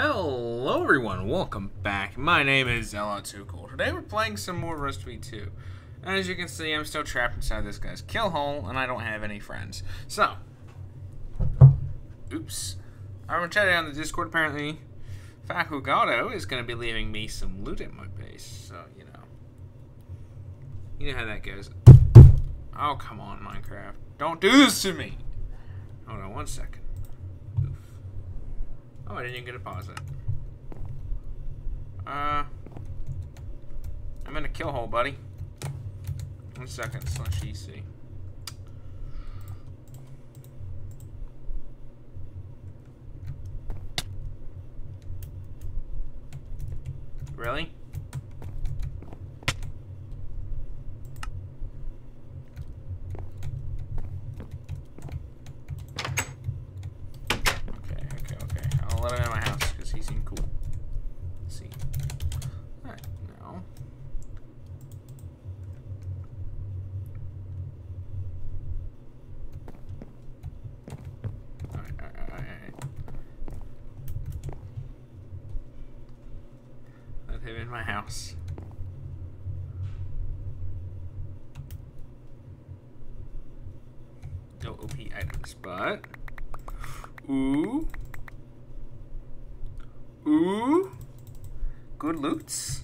Hello everyone, welcome back. My name is Zella2Cool. Today we're playing some more Rust v2. As you can see, I'm still trapped inside this guy's kill hole, and I don't have any friends. So, oops. I'm chatting on the Discord, apparently. Fakugado is going to be leaving me some loot at my base, so, you know. You know how that goes. Oh, come on, Minecraft. Don't do this to me! Hold on one second. Oh, I didn't even get a pause it. Uh, I'm in a kill hole, buddy. One second, slash EC. Really? Okay, okay, okay. I'll let him in my house because he seemed cool. Let's see. Alright, now. Alright, alright, alright, alright. Let him in my house. No OP items, but. Ooh. Ooh. Good loots.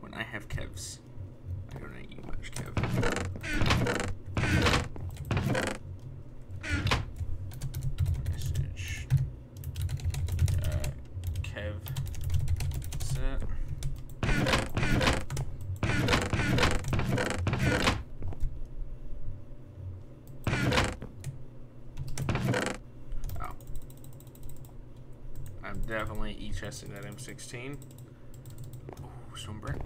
When I have Kevs. I don't need you much, Kev. Message. Uh, Kev. Set. Oh. I'm definitely e-chesting that M16. Ooh, some brick.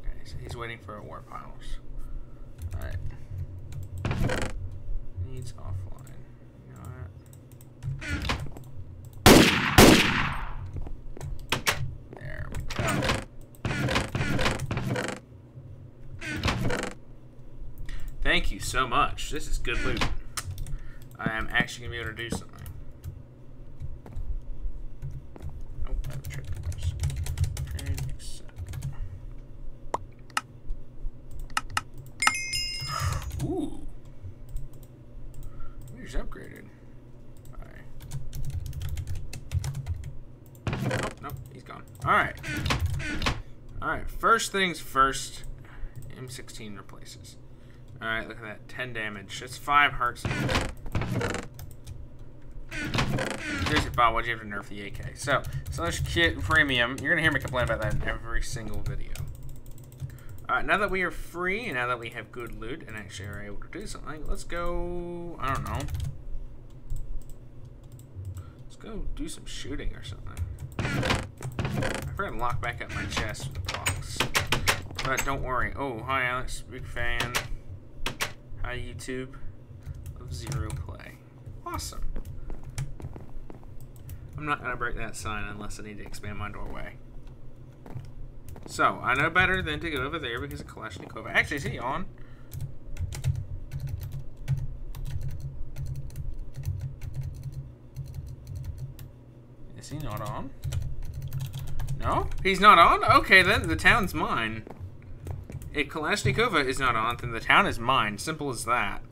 Okay, so he's waiting for a war piles. Alright. Needs offline. You know what? There we go. Thank you so much. This is good loot. I am actually gonna be able to do something. Oh, I have a trick device. Trade accept. Ooh. Here's upgraded. Alright. Nope, nope, he's gone. Alright. Alright, first things first. M16 replaces. Alright, look at that. 10 damage. That's 5 hearts. Seriously, Bob, why'd you have to nerf the AK? So, slash kit premium. You're going to hear me complain about that in every single video. Alright, now that we are free, and now that we have good loot, and actually are able to do something, let's go... I don't know. Let's go do some shooting or something. I forgot to lock back up my chest with the box. But don't worry. Oh, hi Alex, big fan. YouTube of Zero Play. Awesome. I'm not gonna break that sign unless I need to expand my doorway. So, I know better than to go over there because of Kalashnikov. Actually, is he on? Is he not on? No? He's not on? Okay, then the town's mine. If Kalashnikova is not on, then the town is mine. Simple as that.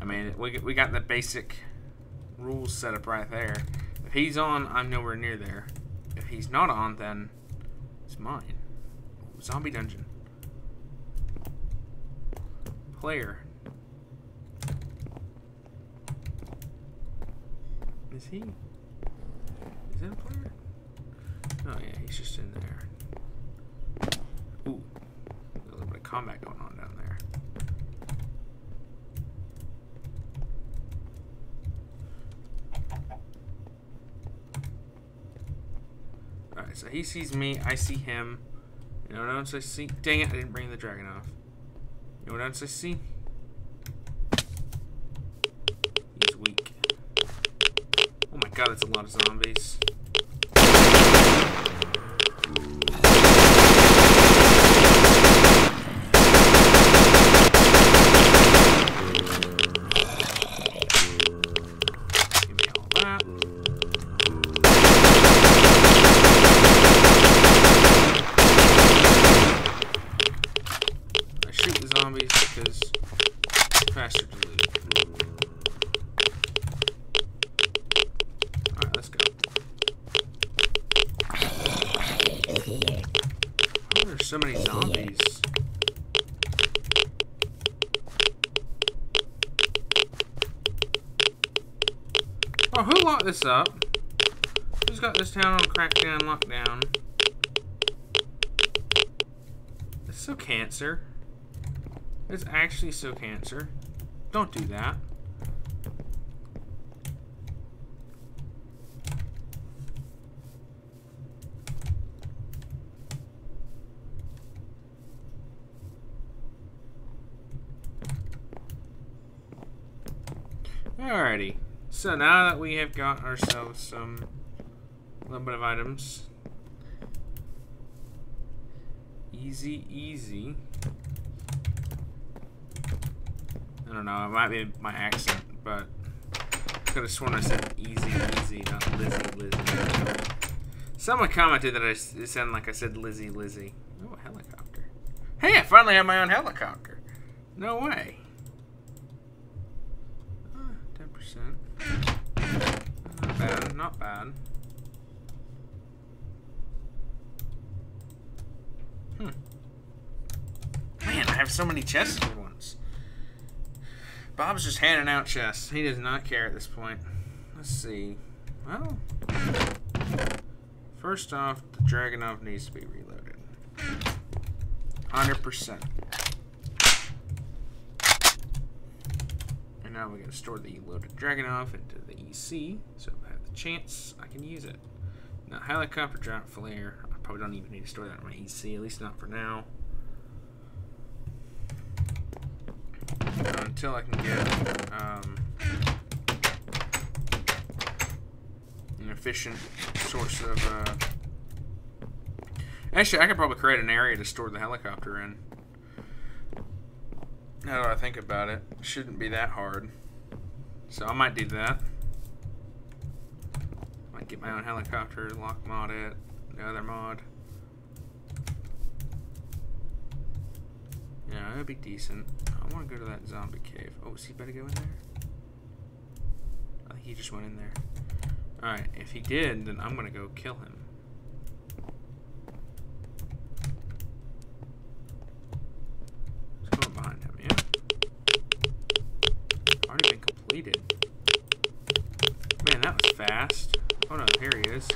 I mean, we, we got the basic rules set up right there. If he's on, I'm nowhere near there. If he's not on, then it's mine. Zombie dungeon. Player. Is he? Is that a player? Oh yeah, he's just in there. Ooh, a little bit of combat going on down there. Alright, so he sees me, I see him. You know what else I see? Dang it, I didn't bring the Dragunov. You know what else I see? He's weak. Oh my god, that's a lot of zombies. Oh, who locked this up? Who's got this town on crackdown lockdown? It's so cancer. It's actually so cancer. Don't do that. Alrighty. So now that we have got ourselves some little bit of items. Easy, easy. I don't know, it might be my accent, but I could have sworn I said easy, easy, not Lizzie, Lizzie. Someone commented that I it sounded like I said Lizzie, Lizzie. Oh, helicopter. Hey, I finally have my own helicopter. No way. 10%. Not bad. Hmm. Man, I have so many chests for once. Bob's just handing out chests. He does not care at this point. Let's see. Well, first off, the Dragunov needs to be reloaded. 100%. And now we're going to store the loaded Dragunov into the EC, so chance, I can use it. Now, helicopter drop flare, I probably don't even need to store that in my EC, at least not for now. Until I can get um, an efficient source of. Uh... Actually, I could probably create an area to store the helicopter in. Now that I think about it, it shouldn't be that hard. So I might do that. Get my own helicopter, lock mod it the other mod. Yeah, that'd be decent. I want to go to that zombie cave. Oh, is he better go in there? I think he just went in there. Alright, if he did, then I'm going to go kill him. Behind him, yeah? Already been completed. Man, that was fast. Oh no, here he is.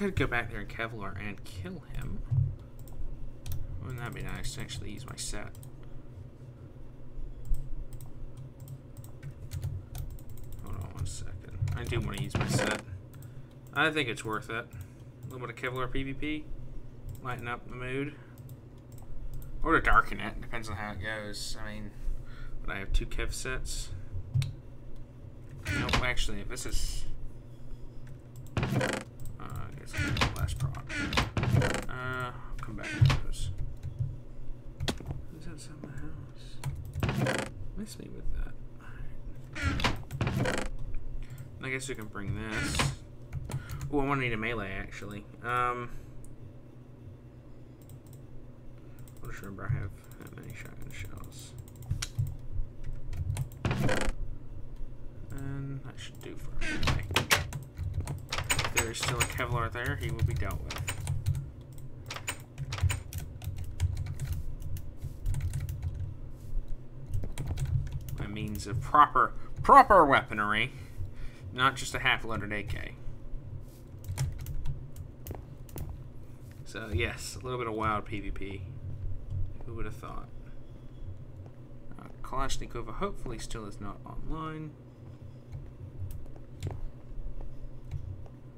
Could go back there in Kevlar and kill him. Wouldn't that be nice to actually use my set? Hold on one second. I do want to use my set. I think it's worth it. A little bit of Kevlar PvP. Lighten up the mood. Or to darken it. Depends on how it goes. I mean, I have two Kev sets. Nope, actually, if this is last proc. Uh, come back to those. Who's outside my house? Miss me with that. I guess we can bring this. Oh, I want to need a melee actually. Um, I just remember I have that many shotgun shells. And that should do for me there is still a Kevlar there, he will be dealt with. needs a proper, proper weaponry, not just a half-loaded AK. So, yes, a little bit of wild PvP. Who would have thought? Uh, Kalashnikov hopefully still is not online.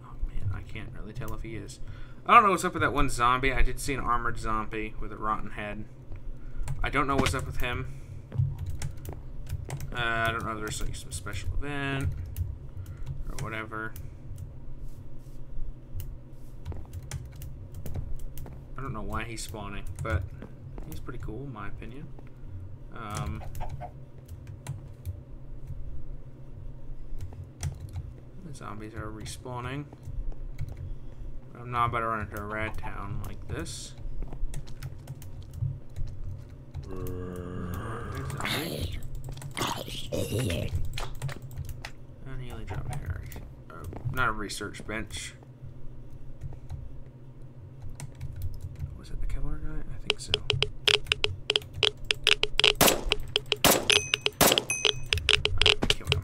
Oh, man, I can't really tell if he is. I don't know what's up with that one zombie. I did see an armored zombie with a rotten head. I don't know what's up with him. Uh, I don't know if there's like some special event or whatever. I don't know why he's spawning, but he's pretty cool in my opinion. Um, the zombies are respawning. I'm not about to run into a rat town like this. And he only dropped here. Uh, not a research bench. Was it the Kevlar guy? I think so. I.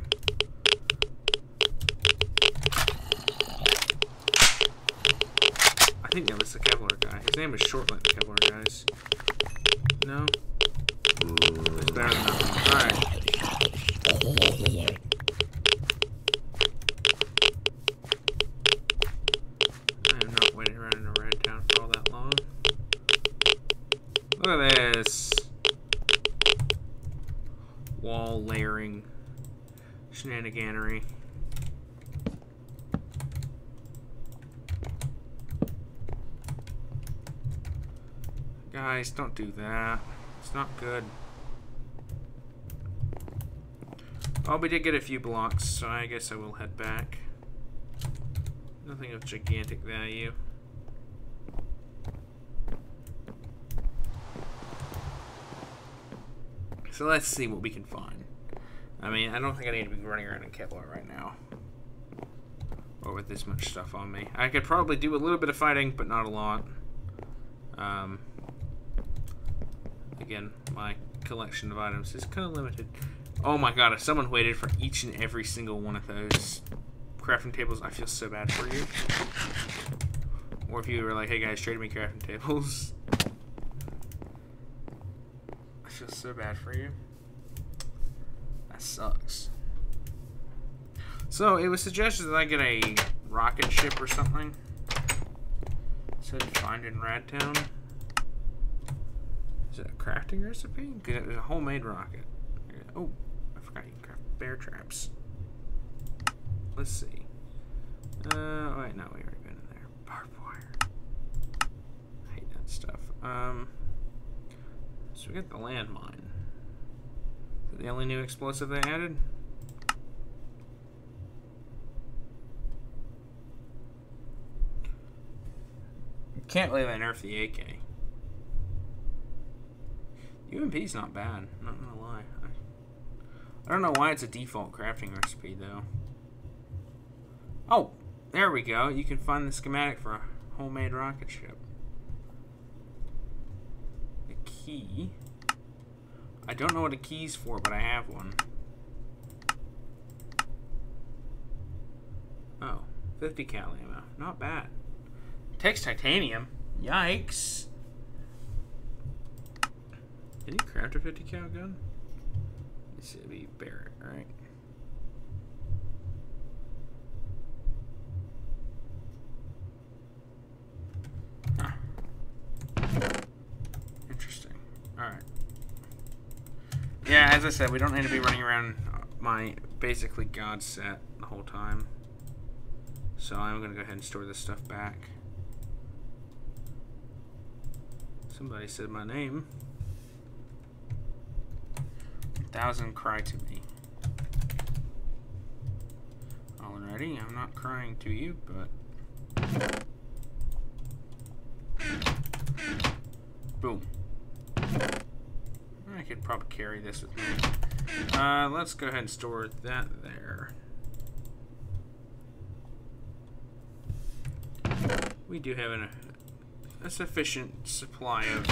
I think that was the Kevlar guy. His name is short like the Kevlar guys. No? It's better than. Alright. I am not waiting around in a red town for all that long. Look at this. Wall layering shenaniganery. Guys, don't do that. It's not good. Oh, we did get a few blocks, so I guess I will head back. Nothing of gigantic value. So let's see what we can find. I mean, I don't think I need to be running around in Kevlar right now. Or with this much stuff on me. I could probably do a little bit of fighting, but not a lot. Um, again, my collection of items is kind of limited. Oh my god, if someone waited for each and every single one of those crafting tables, I feel so bad for you. Or if you were like, hey guys, trade me crafting tables. I feel so bad for you. That sucks. So, it was suggested that I get a rocket ship or something. Said find in Radtown. Is it a crafting recipe? Because it was a homemade rocket. Oh, forgot you can craft bear traps. Let's see. Uh, wait, no, we already been in there. Barbed wire. I hate that stuff. Um, so we got the landmine. Is it the only new explosive they added? Can't believe I nerfed the AK. UMP's not bad, not gonna lie. I, don't know why it's a default crafting recipe though. Oh, there we go. You can find the schematic for a homemade rocket ship. The key. I don't know what a key's for, but I have one. Oh, 50 cal ammo. Not bad. Takes titanium. Yikes. Can you craft a 50 cal gun? This should be Barrett, right? Huh. Interesting. Alright. Yeah, as I said, we don't need to be running around my basically god set the whole time. So I'm going to go ahead and store this stuff back. Somebody said my name. Thousand cry to me. Alrighty, I'm not crying to you, but... Boom. I could probably carry this with me. Uh, let's go ahead and store that there. We do have an, a sufficient supply of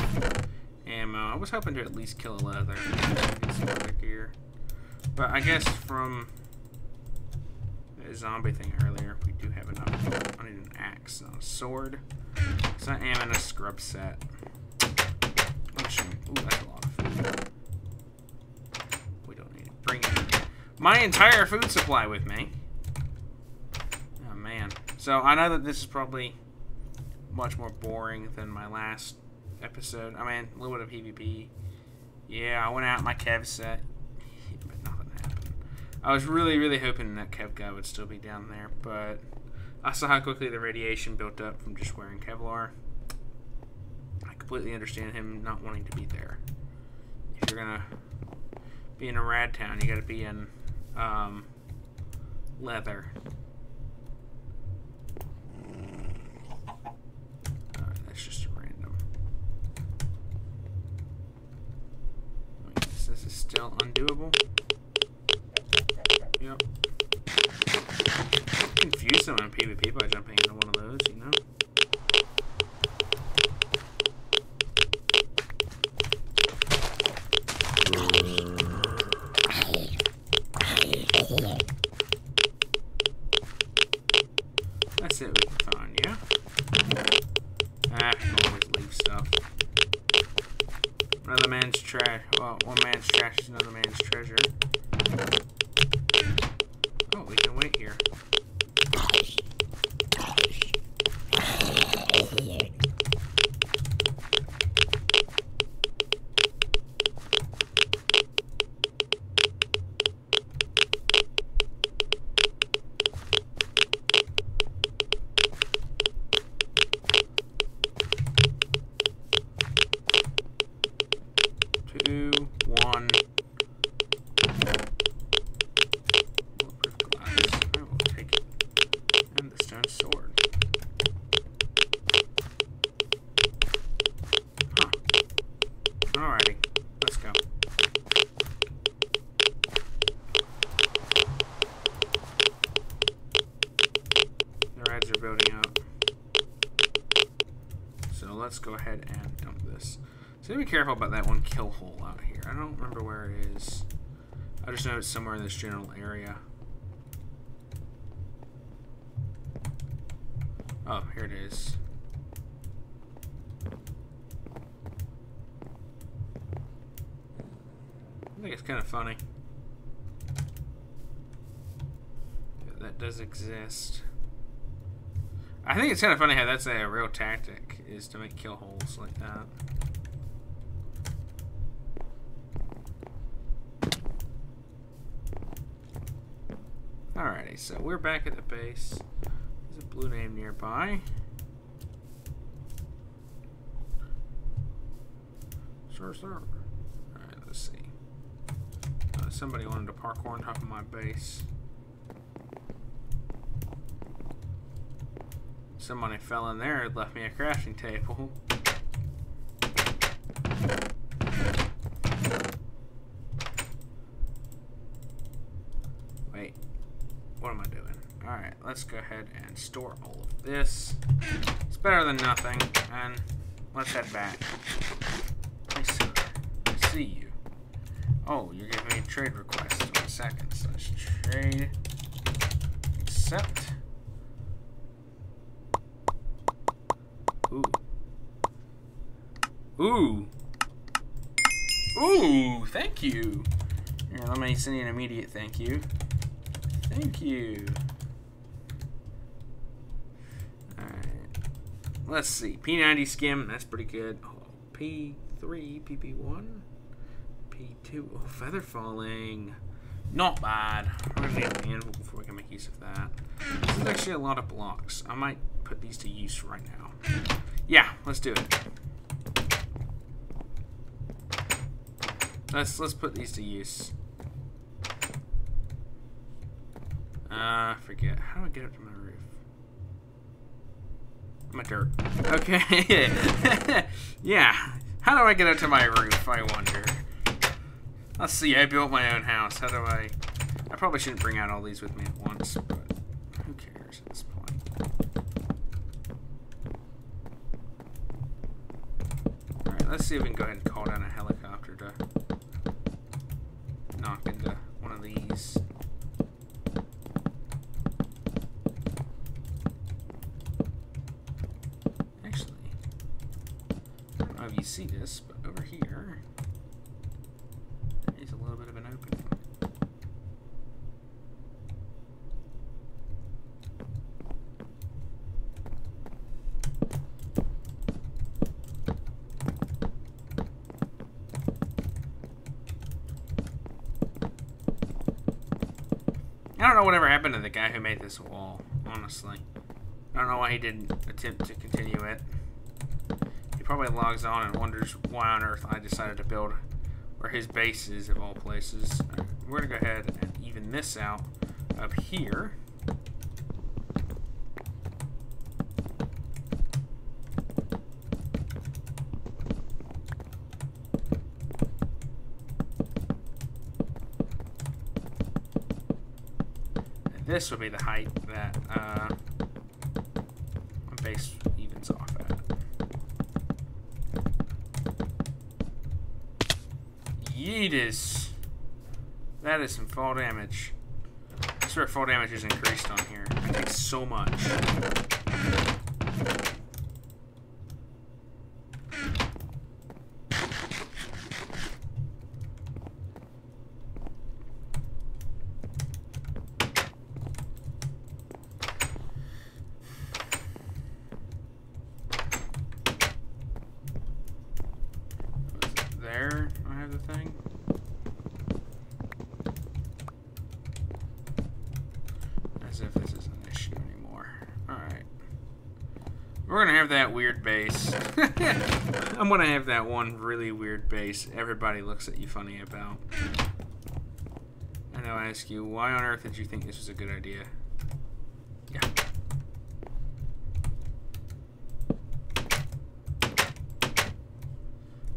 ammo. I was hoping to at least kill a leather. Gear. But I guess from the zombie thing earlier, we do have enough. I need an axe, not a sword. So I am in a scrub set. Ooh, that's a lot of food. We don't need to bring in my entire food supply with me. Oh man. So I know that this is probably much more boring than my last episode. I mean, a little bit of PvP. Yeah, I went out my Kev set, but nothing happened. I was really, really hoping that Kev guy would still be down there, but I saw how quickly the radiation built up from just wearing Kevlar. I completely understand him not wanting to be there. If you're gonna be in a rad town, you gotta be in um, leather. Alright, that's just random. I guess this is still undoable. Yep. Confuse someone in PvP by jumping into one of those, you know? That's it, we can find, yeah? Ah, I can always leave stuff. Another man's trash. Well, one man's trash another man's treasure. Are building up. So let's go ahead and dump this. So be careful about that one kill hole out here. I don't remember where it is. I just know it's somewhere in this general area. Oh, here it is. I think it's kind of funny. That does exist. I think it's kind of funny how that's a real tactic, is to make kill holes like that. Alrighty, so we're back at the base. There's a blue name nearby. Sure, sir. Alright, let's see. Uh, somebody wanted to parkour on top of my base. Somebody fell in there and left me a crafting table. Wait, what am I doing? Alright, let's go ahead and store all of this. It's better than nothing, and let's head back. I see, I see you. Oh, you're giving me a trade request. One second, slash trade. Accept. Ooh. Ooh. Ooh, thank you. Here, let me send you an immediate thank you. Thank you. Alright. Let's see. P90 skim, that's pretty good. Oh, P3, PP1, P2. Oh, feather falling. Not bad. Gonna need an anvil before we can make use of that. This is actually a lot of blocks. I might put these to use right now. Yeah, let's do it. Let's let's put these to use. Uh, forget. How do I get up to my roof? My dirt. Okay. yeah. How do I get up to my roof, I wonder? Let's see, I built my own house. How do I... I probably shouldn't bring out all these with me at once, but who cares at this point? Alright, let's see if we can go ahead and call down a helicopter to knock into one of these. Actually, I don't know if you see this, but over here, there is a little bit of an opening. I don't know whatever happened to the guy who made this wall, honestly. I don't know why he didn't attempt to continue it. He probably logs on and wonders why on earth I decided to build where his base is, of all places. Right, we're going to go ahead and even this out up here. This would be the height that uh, my base evens off at. Yeetus. That is some fall damage. I swear fall damage is increased on here. So much. I'm gonna have that one really weird base everybody looks at you funny about. And I'll ask you, why on earth did you think this was a good idea? Yeah.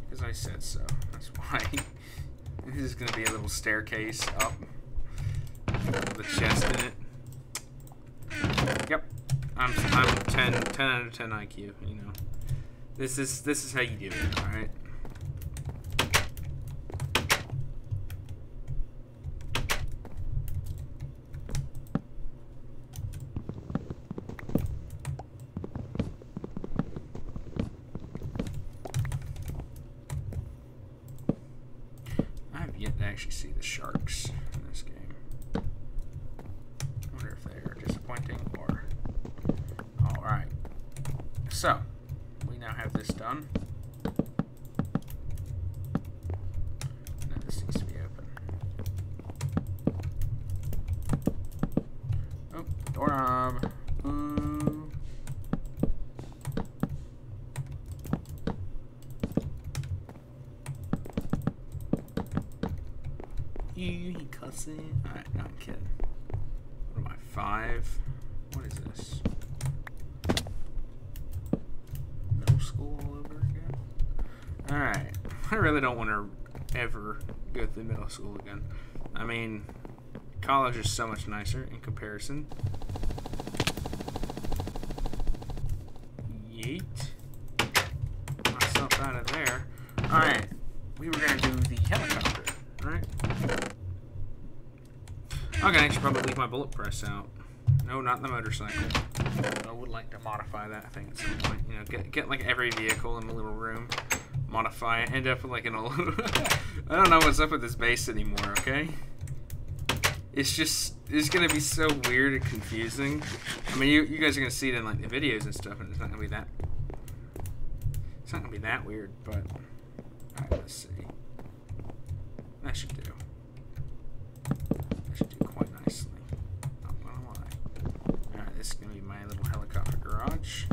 Because I said so. That's why. this is gonna be a little staircase up. With a chest in it. Yep. I'm, I'm 10, 10 out of 10 IQ, you know. This is this is how you do it, alright? I have yet to actually see the sharks in this game. I wonder if they are disappointing or... Alright. So, have this done. No, this needs to be open. Oh, doorknob. Ooh. You, he cussing. Alright, no, I'm kidding. What am I, five? What is this? school all over again. Alright. I really don't want to ever go through middle school again. I mean, college is so much nicer in comparison. Yeet. Myself out of there. Alright. We were going to do the helicopter. Alright. I'm going to actually probably leave my bullet press out. No, not the motorcycle. I would like to modify that thing at some point. You know, get get like every vehicle in the little room, modify it, end up with like an old. I don't know what's up with this base anymore. Okay. It's just it's gonna be so weird and confusing. I mean, you you guys are gonna see it in like the videos and stuff, and it's not gonna be that. It's not gonna be that weird, but. Alright, let's see. That should do. That should do quite nicely. This is going to be my little helicopter garage.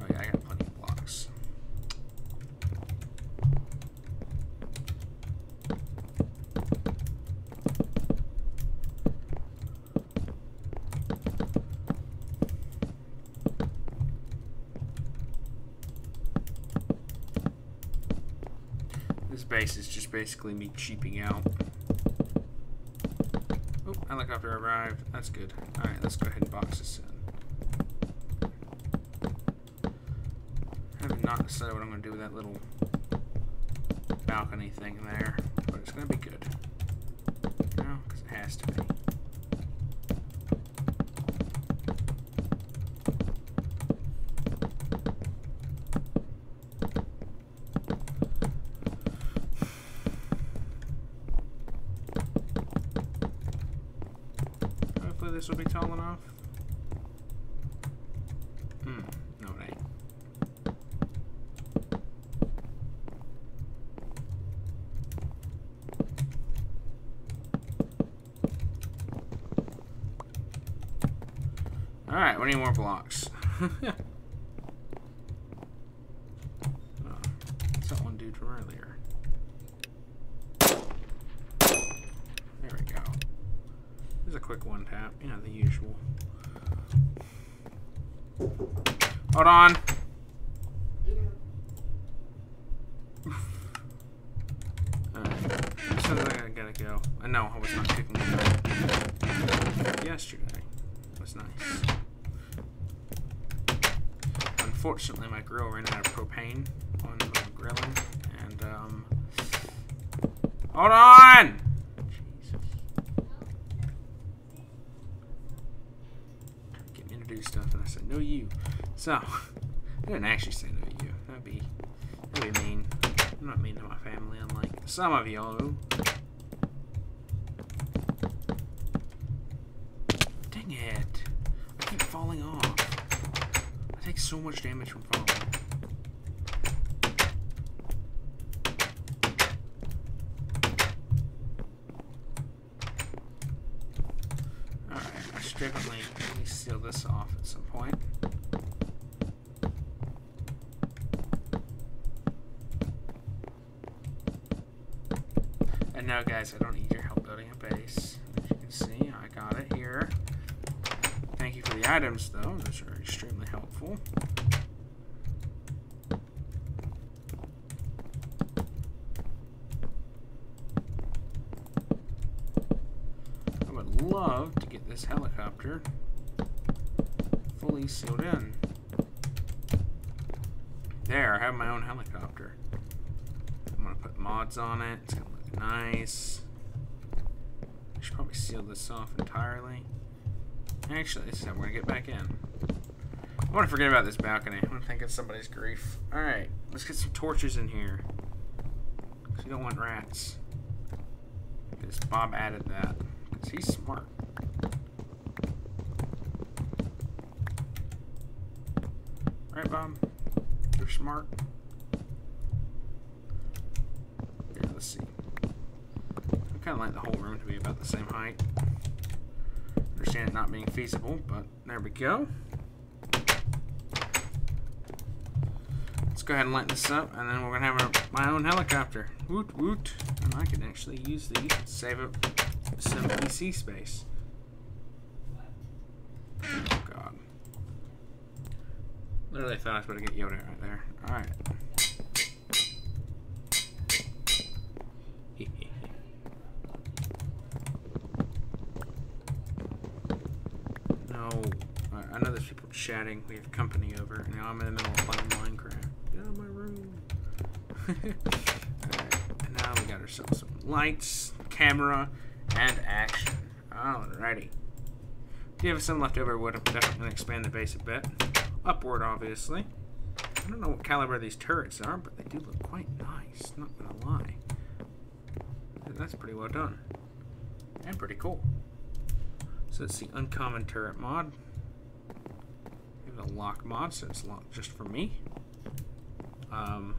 Oh yeah, I got plenty of blocks. base is just basically me cheaping out. Oh, helicopter arrived. That's good. Alright, let's go ahead and box this in. I have not decided what I'm going to do with that little balcony thing there, but it's going to be good. Know, because it has to be. this will be tall enough. Hmm, no it ain't. Need more blocks. oh, what's that one dude from earlier? There we go. There's a quick one tap. You know, the usual. Hold on. I. I know uh, I was not kicking yesterday. It was nice. Unfortunately, my grill ran out of propane on my grilling, and um. Hold on! Jesus. Get me to do stuff, and I said, no, you. So, I didn't actually say no, you. That'd be, that'd be mean. I'm not mean to my family, unlike some of y'all who. Dang it. I keep falling off. I take so much damage from falling. Alright, I definitely let me seal this off at some point. And now, guys, I don't need your help building a base. As you can see, I got it here. Thank you for the items, though. Those are extremely helpful. I would love to get this helicopter fully sealed in. There, I have my own helicopter. I'm gonna put mods on it. It's gonna look nice. I should probably seal this off entirely. Actually, this is how we're gonna get back in. I want to forget about this balcony. I want to think of somebody's grief. Alright, let's get some torches in here. Because we don't want rats. Because Bob added that. Because he's smart. Right, Bob? You're smart. Here, let's see. I kind of like the whole room to be about the same height. Understand it not being feasible, but there we go. Go ahead and light this up, and then we're gonna have our, my own helicopter. Woot woot! And I can actually use these save up some PC space. Oh god! Literally thought I was to get Yoda right there. All right. no, I know there's people chatting. We have company over. Now I'm in the middle of playing Minecraft. Get out of my room. Alright, and now we got ourselves some lights, camera, and action. Alrighty. If you have some left over, would definitely going to expand the base a bit. Upward, obviously. I don't know what caliber these turrets are, but they do look quite nice. Not gonna lie. That's pretty well done. And pretty cool. So it's the uncommon turret mod. Have a lock mod, so it's locked just for me. Um,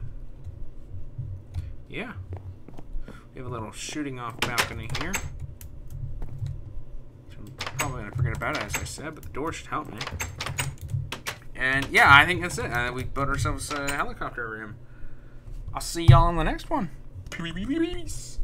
yeah. We have a little shooting off balcony here. I'm probably going to forget about, it, as I said, but the door should help me. And yeah, I think that's it. Uh, we built ourselves a helicopter room. I'll see y'all in the next one. Peace.